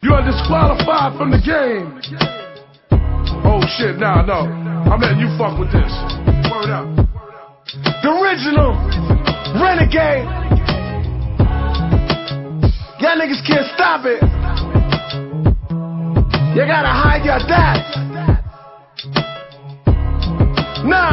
You are disqualified from the game. Oh shit, nah, no. I'm letting you fuck with this. Word up. The original Renegade. Y'all niggas can't stop it. You gotta hide your dad. Nah.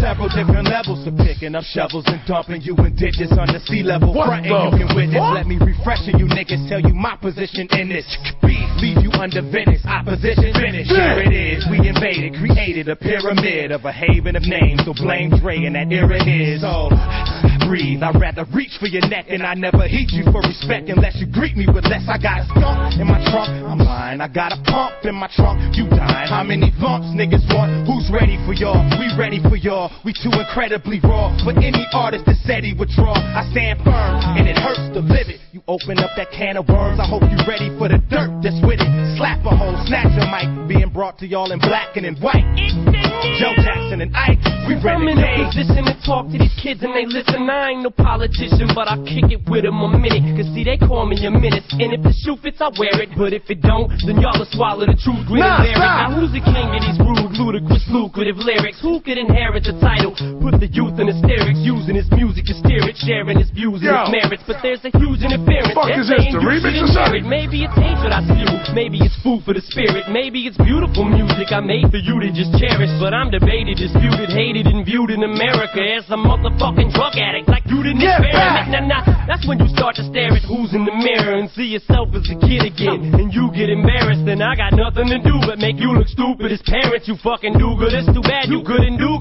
Several different levels to picking up shovels and dumping you in ditches under sea level. What Fronting you can witness. fuck? Let me refresh you niggas. Tell you my position in this. Beef, leave you under Venice. Opposition finish. Here it is. We invaded, created a pyramid of a haven of names. So blame Dre and that era is. So breathe. I'd rather reach for your neck and I never heat you for respect unless you greet me with less. I got a skunk in my trunk. I'm lying. I got a pump in my trunk. You dying. How many bumps niggas want? Who's ready for y'all? We ready for y'all. We too incredibly raw for any artist that said he would draw. I stand firm open up that can of worms. I hope you ready for the dirt that's with it. Slap a hole, snatch a mic. Being brought to y'all in black and in white. Joe Jackson and Ike. We I'm in a position to talk to these kids and they listen. I ain't no politician, but I kick it with them a minute. Cause see, they call me a menace. And if the shoe fits, I wear it. But if it don't, then y'all will swallow the truth. Grin Nah, and bear it. stop. Now who's the king of these rude, ludicrous, lucrative lyrics? Who could inherit the title? Put the youth in hysterics, using his music to steer it, sharing his views and his merits. But there's a huge interference. Fuck They're is this, the remix or something? Maybe it's hatred I spew. Maybe it's food for the spirit. Maybe it's beautiful music I made for you to just cherish. But I'm debated, disputed, hated, and viewed in America as a motherfucking drug addict. Like you didn't Get experiment. Nah, nah. That's when you start to stare at who's in the mirror and see yourself as a kid again. And you get embarrassed. And I got nothing to do but make you look stupid as parents. You fucking do good. It's too bad you couldn't do